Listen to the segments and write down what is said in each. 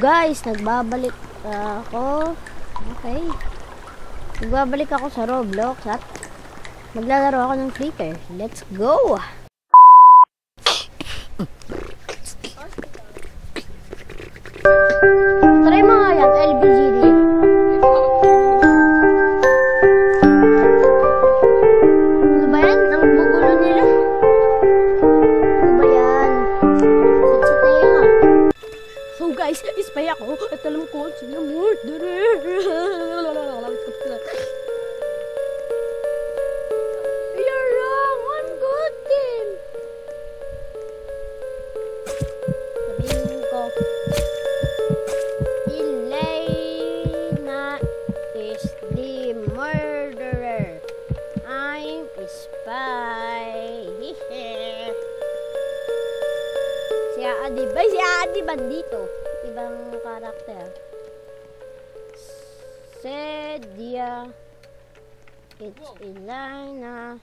guys, nagbabalik ako. Okay. Nagbabalik ako sa Roblox at maglalaro ako ng Flicker. Let's go! Try Ispay ako at alam ko sila murderer. You're wrong! I'm good team! Sabihin ko, Elena is the murderer. I'm spy. si Adi, ba si Adi bandito? Sedia. It's Elena.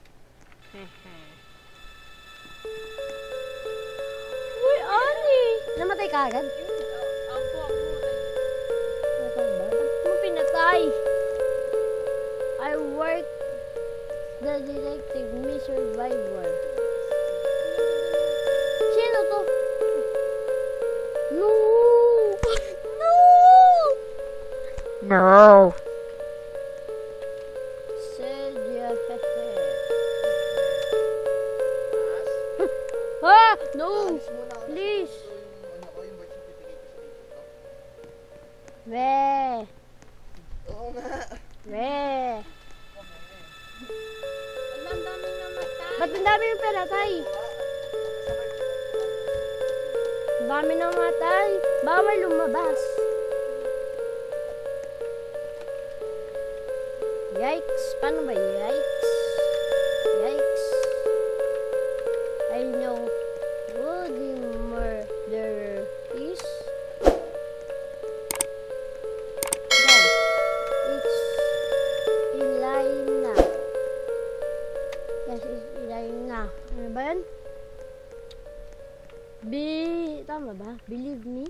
Uy, Ani! Namatay ka agad? Namatay ba? Ba't mo pinatay? I work the detective me survivor. No. Ah! No! Please! Be! Oo nga. Namatay. Ba't ang dami yung pinatay? Ang dami namatay. Bawal lumabas. Yikes! Paano ba yikes? Yikes! I know who the murderer is. Guys, it's Elena. Yes, it's Elena. Ano ba yan? Be... Tama ba? Believe me?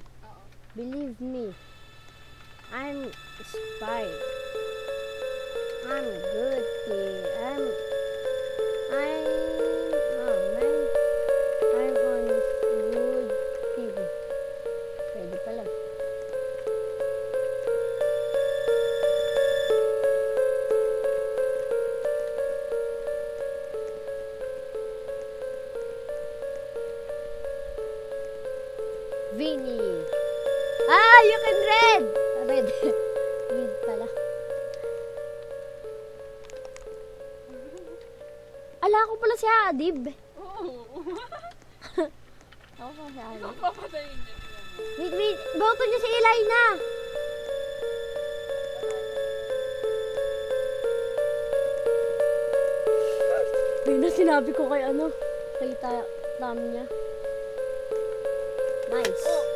Believe me. I'm a spy. I'm good kid. I'm... I'm... Oh, man. I'm on good team. Pwede pala. Vinny. Ah, you can! Read. read si Adib. Ako pa si Adib. Papatayin niya. Wait, wait. Boto niya si Elena. Yun na sinabi ko kay ano. Kay ta tam niya. Nice. GG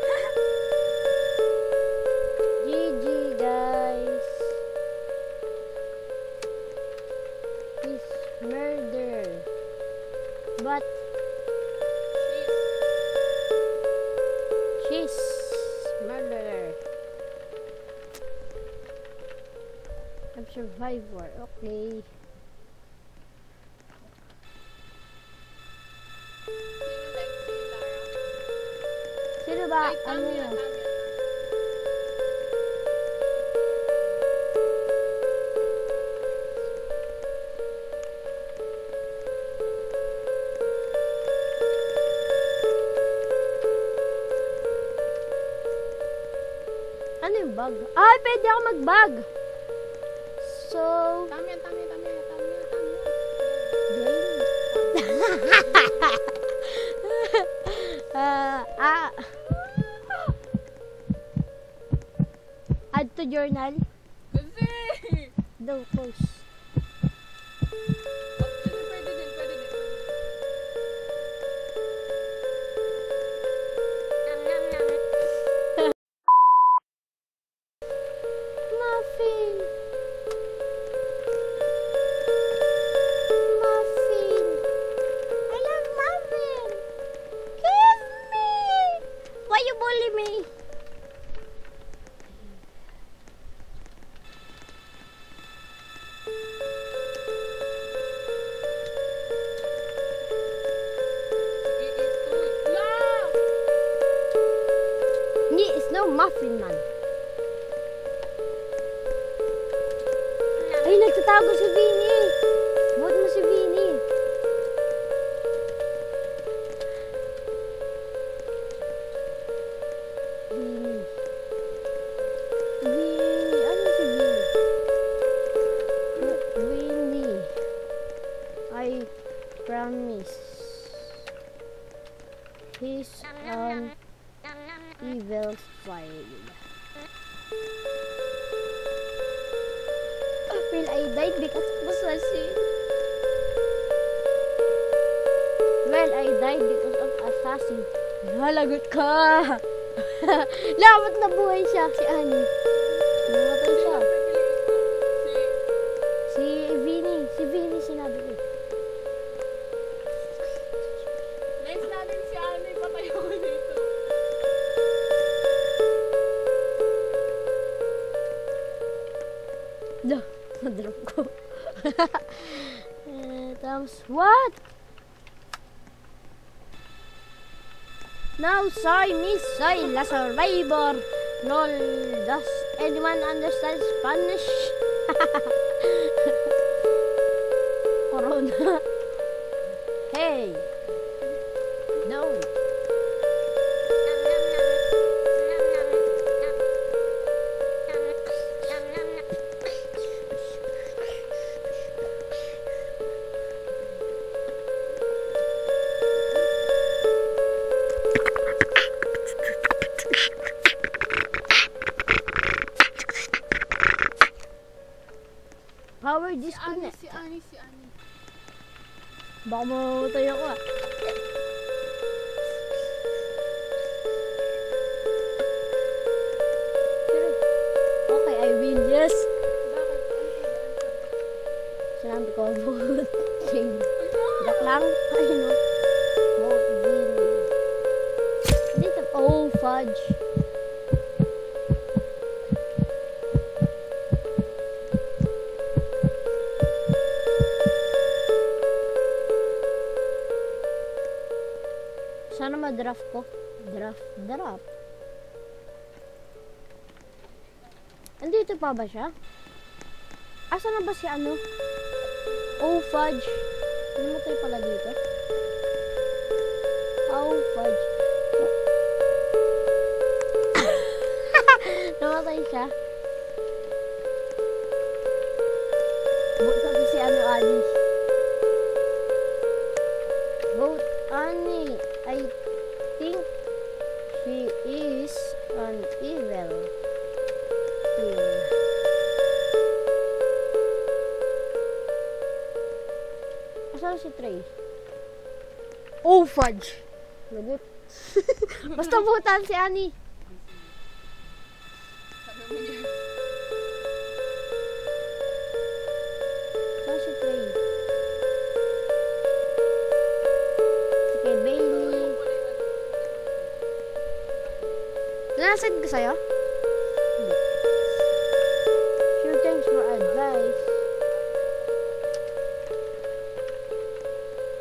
But she's she's murderer. I'm survivor. Okay. Sino ba? Ano yun? Ano yung bag? Ay, pwede ako mag-bag. So, tami, tami, tami, tami. game. Ah, ah. Add to journal. Kasi! Daw post. daw muffin man. Ay, nagtatago si died because assassin. Well, I died because of assassin. Nalagot ka! Lamat na buhay siya, si Annie. Namatay siya. Si... Vinny, si Vinny sinabi ko. Nice natin si Ano, ipatay ako dito. Da, madrop ko. eh, what? Now, soy, miss, soy, la survivor. Lol, does anyone understand Spanish? Corona. hey. Si Ani. Baka mamamatay ako ah. Okay, I win. Yes. Bakit? Sinabi ko, vote. Ano? Joke lang. Ay, no. Vote win. Dito. Oh, fudge. Ma-draft ko. Draft, draft. Andito pa ba siya? Asa na ba si ano? Oh, fudge. Namatay pala dito. Oh, fudge. Namatay siya. Natin si ano, Ali. An evil. Queen. Hmm. Asan si Trey? Oh, fudge! Lagot. Basta butan si Annie. Nasend ko sa'yo? Hindi. Sure, thanks for advice.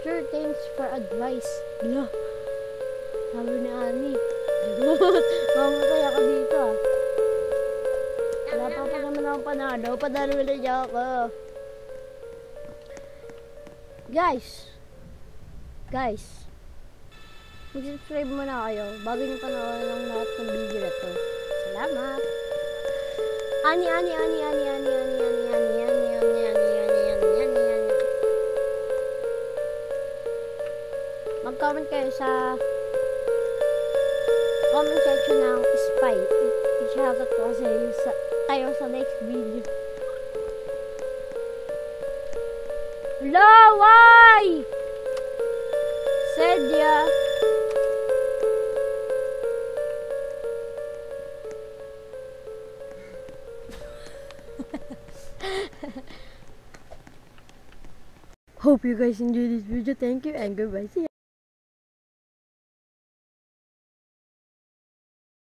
Sure, thanks for advice. Blah. Sabi ni Ani. Mamatay ako dito ah. Wala pa pa naman ako panalo. Panalo na niya ako. Guys. Guys. Mag-subscribe muna kayo bago nyo panoorin ng lahat ng video na to. Salamat. Ani, ani, ani, ani, ani, ani, ani, ani, ani, ani, ani, ani, ani, ani, ani. Mag-comment kayo sa comment section ng spy. I-shoutout ko kasi sa, kayo sa next video. Hello, why? Sedia. Hope you guys enjoyed this video. Thank you and goodbye. See ya.